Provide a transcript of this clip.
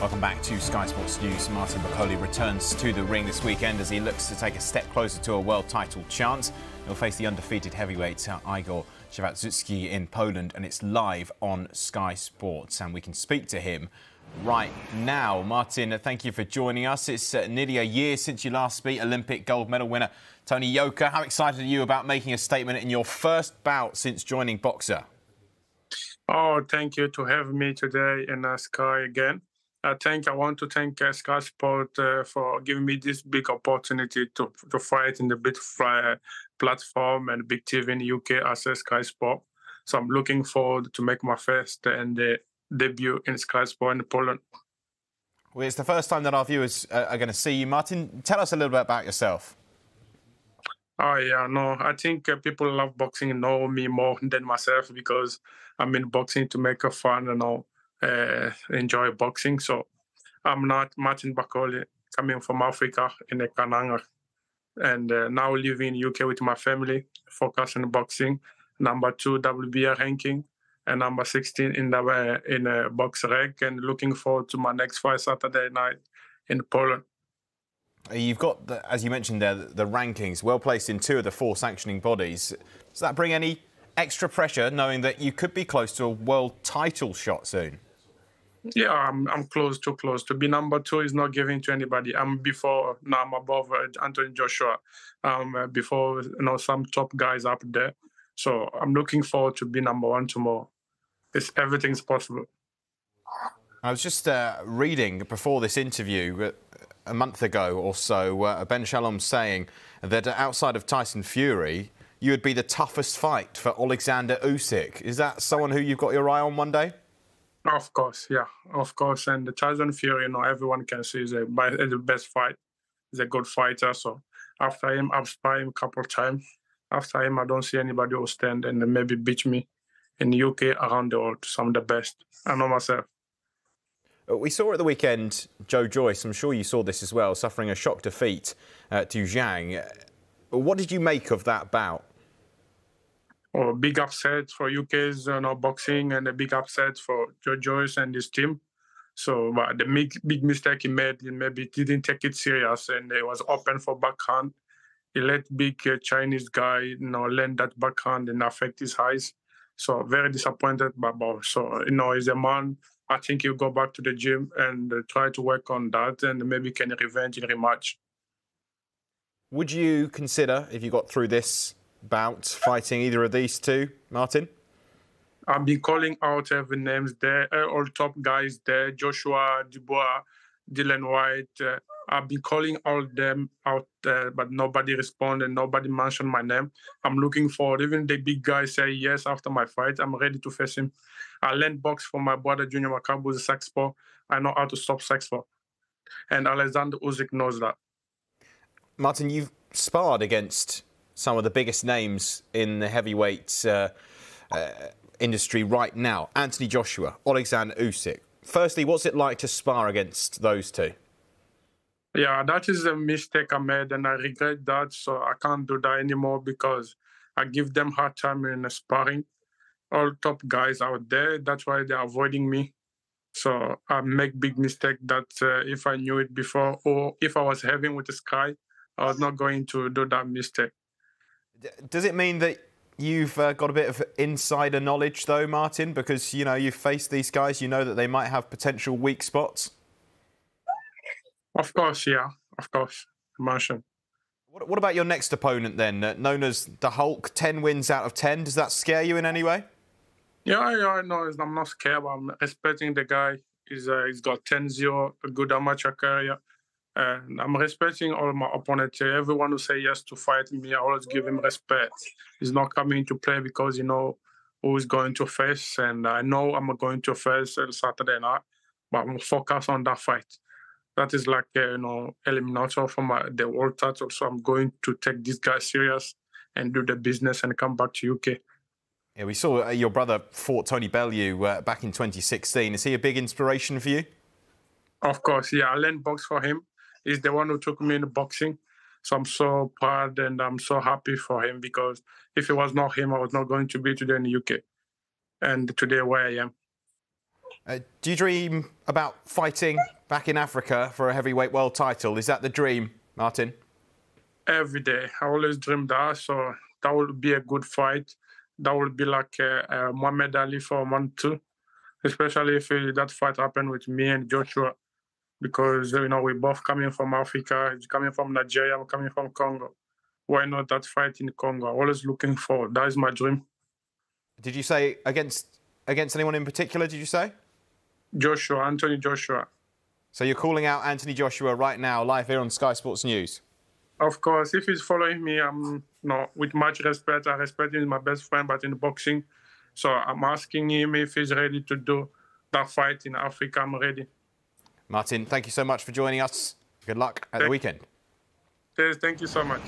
Welcome back to Sky Sports News. Martin Bakole returns to the ring this weekend as he looks to take a step closer to a world title chance. He'll face the undefeated heavyweight uh, Igor Shevadzutskyi in Poland, and it's live on Sky Sports. And we can speak to him right now. Martin, thank you for joining us. It's uh, nearly a year since you last beat Olympic gold medal winner Tony Yoka. How excited are you about making a statement in your first bout since joining Boxxer? Oh, thank you to have me today in uh, Sky again. I think I want to thank uh, Sky Sport uh, for giving me this big opportunity to to fight in the big platform and big TV in UK as a Sky Sport. So I'm looking forward to make my first and uh, debut in Sky Sport in Poland. Well, it's the first time that our viewers uh, are going to see you, Martin. Tell us a little bit about yourself. Oh yeah, no, I think uh, people love boxing know me more than myself because I'm in boxing to make a fun and all uh, enjoy boxing. So I'm not Martin Bakole, coming from Africa in Kananga, and uh, now living in UK with my family, focus on boxing. Number two WBA ranking, and number 16 in the uh, in a BoxRec, and looking forward to my next fight Saturday night in Poland. You've got, the, as you mentioned there, the rankings well placed in two of the four sanctioning bodies. Does that bring any extra pressure knowing that you could be close to a world title shot soon? Yeah, I'm, I'm close, too close. To be number two is not giving to anybody. I'm before, now I'm above uh, Anthony Joshua, um, uh, before you know some top guys up there. So I'm looking forward to be number one tomorrow. It's, everything's possible. I was just uh, reading before this interview uh, a month ago or so, uh, Ben Shalom saying that outside of Tyson Fury, you would be the toughest fight for Alexander Usyk. Is that someone who you've got your eye on one day? Of course, yeah, of course. And the Tyson Fury, you know, everyone can see is a, the best fight. He's a good fighter. So after him, I've sparred him a couple of times. After him, I don't see anybody who stand and maybe beat me in the UK around the world. Some of the best. I know myself. Uh, we saw at the weekend Joe Joyce, I'm sure you saw this as well, suffering a shock defeat uh, to Zhang. What did you make of that bout? Or big upset for UK's you know, boxing and a big upset for Joe Joyce and his team. So the big, big mistake he made, he maybe didn't take it serious and it was open for backhand. He let big uh, Chinese guy, you know, land that backhand and affect his eyes. So very disappointed, but so you know, he's a man. I think he'll go back to the gym and uh, try to work on that and maybe can revenge in rematch. Would you consider, if you got through this, bout fighting either of these two, Martin? I've been calling out every names there, uh, all top guys there, Joshua Dubois, Dillian Whyte. Uh, I've been calling all them out there, but nobody responded, nobody mentioned my name. I'm looking forward. even the big guy say yes after my fight. I'm ready to face him. I learned box from my brother Junior Makabu, the Sexpo. I know how to stop Sexpo. And Alexander Usyk knows that. Martin, you've sparred against some of the biggest names in the heavyweight uh, uh, industry right now. Anthony Joshua, Alexander Usyk. Firstly, what's it like to spar against those two? Yeah, that is a mistake I made, and I regret that. So I can't do that anymore because I give them hard time in sparring. All top guys out there, that's why they're avoiding me. So I make big mistake that uh, if I knew it before, or if I was having with the sky, I was not going to do that mistake. Does it mean that you've uh, got a bit of insider knowledge, though, Martin? Because you know you've faced these guys, you know that they might have potential weak spots. Of course, yeah, of course, Martian. What, what about your next opponent then, uh, known as the Hulk? Ten wins out of ten. Does that scare you in any way? Yeah, yeah, no, I'm not scared. I'm expecting the guy. He's uh, he's got 10-0, a good amateur career. And I'm respecting all my opponents. Everyone who say yes to fight me, I always give him respect. He's not coming to play because you know who is going to face, and I know I'm going to face on Saturday night, but I'm focused on that fight. That is like uh, you know eliminator from my the world title. So I'm going to take this guy serious and do the business and come back to UK. Yeah, we saw uh, your brother fought Tony Bellew uh, back in 2016. Is he a big inspiration for you? Of course, yeah. I learned box for him He's the one who took me into boxing. So I'm so proud and I'm so happy for him because if it was not him, I was not going to be today in the UK and today where I am. Uh, do you dream about fighting back in Africa for a heavyweight world title? Is that the dream, Martin? Every day. I always dream that. So that would be a good fight. That would be like a, a Muhammad Ali for one two, especially if uh, that fight happened with me and Joshua, because you know we're both coming from Africa. He's coming from Nigeria. I'm coming from Congo. Why not that fight in Congo? Always looking for. That is my dream. Did you say against against anyone in particular? Did you say? Joshua, Anthony Joshua. So you're calling out Anthony Joshua right now, live here on Sky Sports News. Of course, if he's following me, I'm know, with much respect. I respect him, he's my best friend, but in boxing. So I'm asking him if he's ready to do that fight in Africa. I'm ready. Martin, thank you so much for joining us. Good luck at thank, the weekend. Cheers. Thank you so much.